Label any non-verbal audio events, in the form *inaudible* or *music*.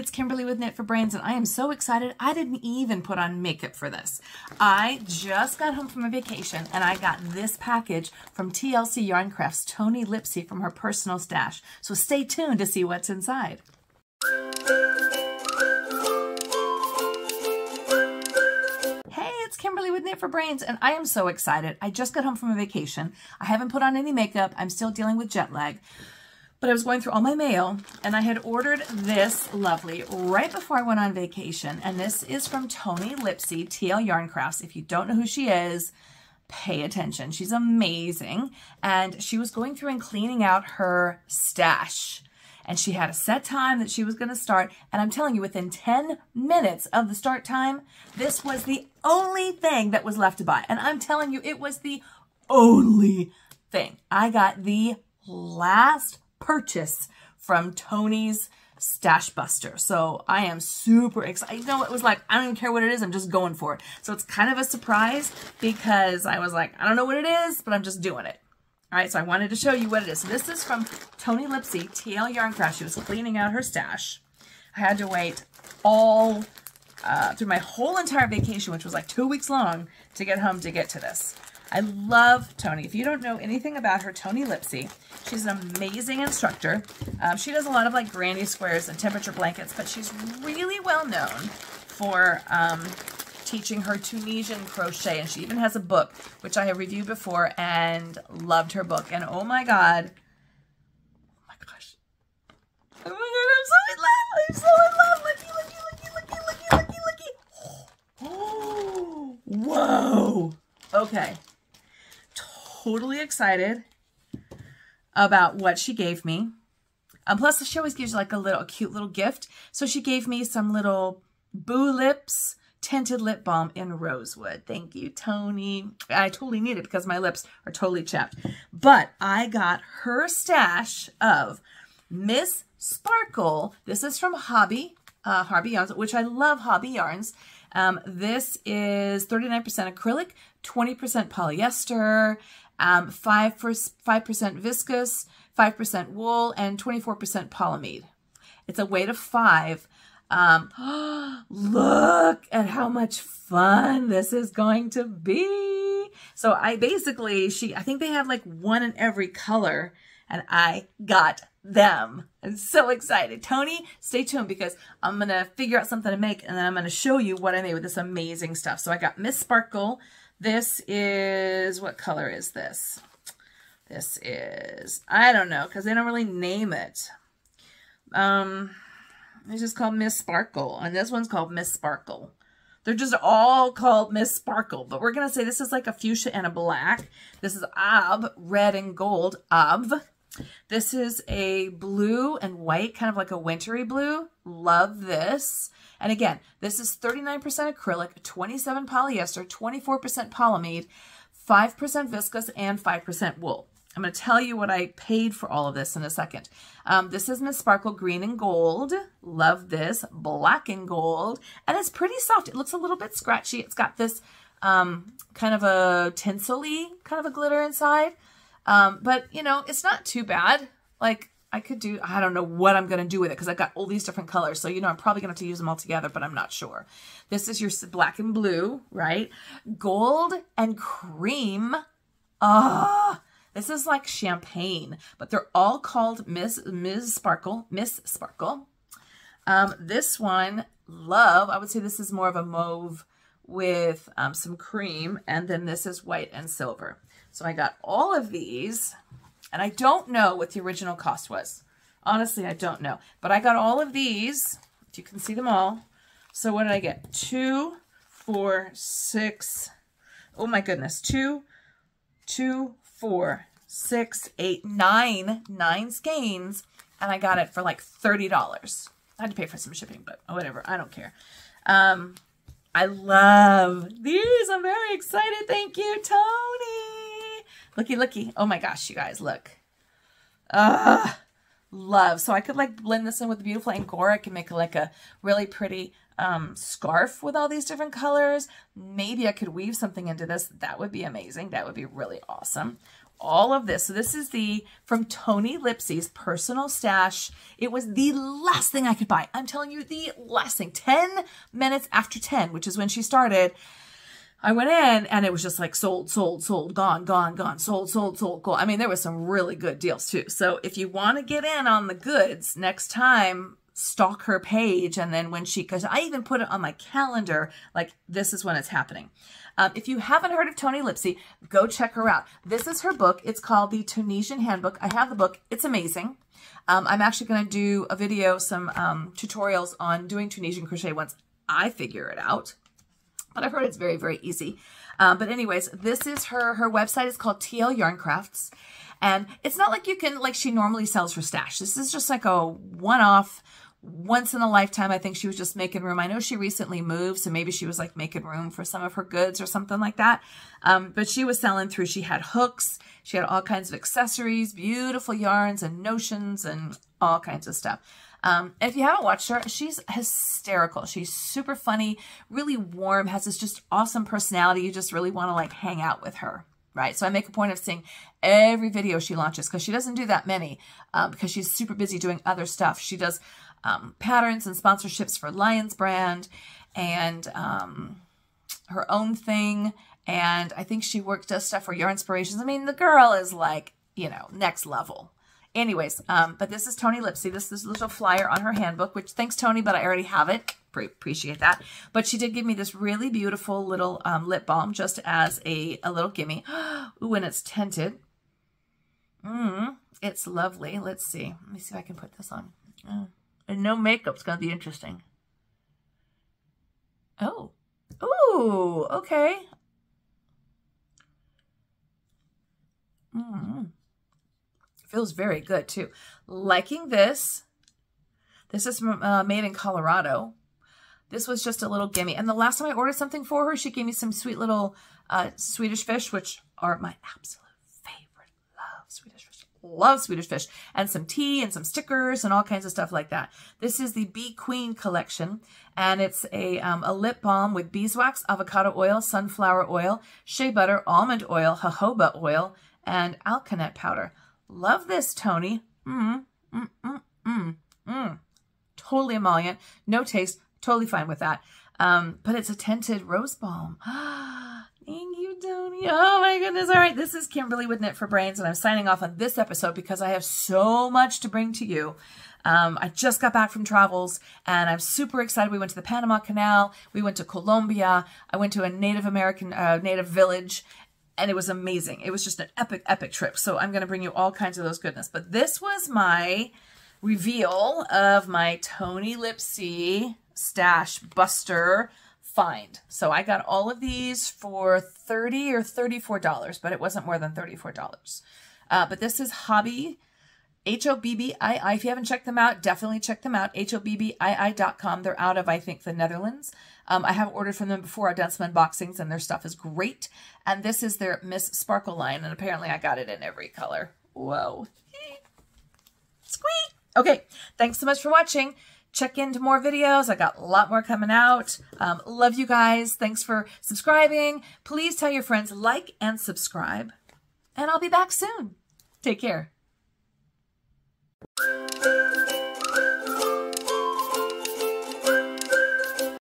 It's Kimberly with Knit for Brains, and I am so excited. I didn't even put on makeup for this. I just got home from a vacation, and I got this package from TLC Yarn Crafts Toni Lipsey from her personal stash. So stay tuned to see what's inside. Hey, it's Kimberly with Knit for Brains, and I am so excited. I just got home from a vacation. I haven't put on any makeup. I'm still dealing with jet lag. But I was going through all my mail and I had ordered this lovely right before I went on vacation. And this is from Toni Lipsey, TL Yarn Crafts. If you don't know who she is, pay attention. She's amazing. And she was going through and cleaning out her stash. And she had a set time that she was going to start. And I'm telling you, within 10 minutes of the start time, this was the only thing that was left to buy. And I'm telling you, it was the only thing. I got the last purchase from Toni's Stash Buster. So I am super excited. You know, it was like, I don't even care what it is. I'm just going for it. So it's kind of a surprise because I was like, I don't know what it is, but I'm just doing it. All right, so I wanted to show you what it is. This is from Toni Lipsey, TL Yarn Craft. She was cleaning out her stash. I had to wait all uh, through my whole entire vacation, which was like two weeks long, to get home to get to this. I love Toni. If you don't know anything about her, Toni Lipsey, she's an amazing instructor. Um, she does a lot of like granny squares and temperature blankets, but she's really well known for um, teaching her Tunisian crochet. And she even has a book, which I have reviewed before and loved her book. And oh my God, oh my gosh. Oh my God, I'm so in love. I'm so in love. Looky, looky, looky, looky, looky, looky, looky. Oh, *gasps* whoa. Okay totally excited about what she gave me. Um, plus, she always gives you like a little a cute little gift. So she gave me some little Boo Lips tinted lip balm in rosewood. Thank you, Toni. I totally need it because my lips are totally chapped. But I got her stash of Miss Sparkle. This is from Hobbii, uh, Hobbii Yarns, which I love Hobbii Yarns. Um, this is 39% acrylic, 20% polyester, um, 5 5% viscose, 5% wool, and 24% polyamide. It's a weight of 5. Um, *gasps* look at how much fun this is going to be. So I basically, she, I think they have like one in every color and I got them. I'm so excited. Toni, stay tuned because I'm going to figure out something to make and then I'm going to show you what I made with this amazing stuff. So I got Miss Sparkle this is, what color is this? This is, I don't know, because they don't really name it. Um, It's just called Miss Sparkle, and this one's called Miss Sparkle. They're just all called Miss Sparkle, but we're going to say this is like a fuchsia and a black. This is Ab, red and gold, Ab. This is a blue and white, kind of like a wintry blue. Love this. And again, this is 39% acrylic, 27 polyester, 24% polyamide, 5% viscose, and 5% wool. I'm going to tell you what I paid for all of this in a second. Um, this is Miss Sparkle Green and Gold. Love this. Black and Gold. And it's pretty soft. It looks a little bit scratchy. It's got this um, kind of a tinsely kind of a glitter inside. Um, but, you know, it's not too bad. Like, I could do, I don't know what I'm going to do with it because I've got all these different colors. So, you know, I'm probably going to have to use them all together, but I'm not sure. This is your black and blue, right? Gold and cream. Ah, this is like champagne, but they're all called Miss, Ms. Sparkle, Miss Sparkle. Um, this one, love, I would say this is more of a mauve with um, some cream, and then this is white and silver. So I got all of these. And I don't know what the original cost was. Honestly, I don't know. But I got all of these. If you can see them all. So what did I get? Two, four, six. Oh my goodness. Two, two, four, six, eight, nine, nine skeins. And I got it for like $30. I had to pay for some shipping, but whatever. I don't care. Um, I love these. I'm very excited. Thank you, Toni. Looky, looky. Oh my gosh, you guys, look. Ugh, love. So I could like blend this in with the beautiful Angora. I can make like a really pretty um, scarf with all these different colors. Maybe I could weave something into this. That would be amazing. That would be really awesome. all of this. So this is the, from Toni Lipsey's personal stash. It was the last thing I could buy. I'm telling you, the last thing. 10 minutes after 10, which is when she started, I went in and it was just like sold, sold, sold, gone, gone, gone, sold, sold, sold, cool. I mean, there was some really good deals too. So if you want to get in on the goods next time, stalk her page. And then when she, cause I even put it on my calendar, like this is when it's happening. Um, if you haven't heard of Toni Lipsey, go check her out. This is her book. It's called The Tunisian Handbook. I have the book. It's amazing. Um, I'm actually going to do a video, some um, tutorials on doing Tunisian crochet once I figure it out. But I've heard it's very, very easy. Um, but anyways, this is her, her website is called TL Yarn Crafts. And it's not like you can, like she normally sells her stash. This is just like a one-off, once in a lifetime. I think she was just making room. I know she recently moved, so maybe she was like making room for some of her goods or something like that. Um, but she was selling through, she had hooks, she had all kinds of accessories, beautiful yarns and notions and all kinds of stuff. Um, if you haven't watched her, she's hysterical. She's super funny, really warm, has this just awesome personality. You just really want to like hang out with her right? So I make a point of seeing every video she launches because she doesn't do that many um, because she's super busy doing other stuff. She does um, patterns and sponsorships for Lions brand and um, her own thing. And I think she worked does stuff for Yarn Inspirations. I mean, the girl is like, you know, next level. Anyways, um, but this is Toni Lipsey. This is a little flyer on her handbook, which thanks, Toni, but I already have it. Pre appreciate that. But she did give me this really beautiful little um, lip balm just as a, a little gimme. *gasps* Ooh, and it's tinted. Mm, it's lovely. Let's see. Let me see if I can put this on. Mm. And no makeup's going to be interesting. Oh. Ooh, okay. Mm. Feels very good too. Liking this. This is uh, made in Colorado. This was just a little gimme. And the last time I ordered something for her, she gave me some sweet little uh, Swedish fish, which are my absolute favorite. Love Swedish fish. Love Swedish fish. And some tea and some stickers and all kinds of stuff like that. This is the Bee Queen collection. And it's a, um, a lip balm with beeswax, avocado oil, sunflower oil, shea butter, almond oil, jojoba oil, and alkanet powder. Love this, Toni. Mm, mm, mm, mm, mm. Totally emollient. No taste. Totally fine with that. Um, but it's a tinted rose balm. *gasps* Thank you, Toni. Oh my goodness. All right. This is Kimberly with Knit for Brains, and I'm signing off on this episode because I have so much to bring to you. Um, I just got back from travels and I'm super excited. We went to the Panama Canal. We went to Colombia. I went to a Native American, uh, Native village and it was amazing. It was just an epic, epic trip. So I'm going to bring you all kinds of those goodness. But this was my reveal of my Toni Lipsey Stash Buster find. So I got all of these for 30 or $34, but it wasn't more than $34. Uh, but this is Hobbii, H-O-B-B-I-I. If you haven't checked them out, definitely check them out. H-O-B-B-I-I.com. They're out of, I think, the Netherlands. Um, I have ordered from them before. I've done some unboxings, and their stuff is great. And this is their Miss Sparkle line, and apparently I got it in every color. Whoa. Squeak! Okay, thanks so much for watching. Check into more videos. I got a lot more coming out. Um, love you guys. Thanks for subscribing. Please tell your friends, like and subscribe. And I'll be back soon. Take care.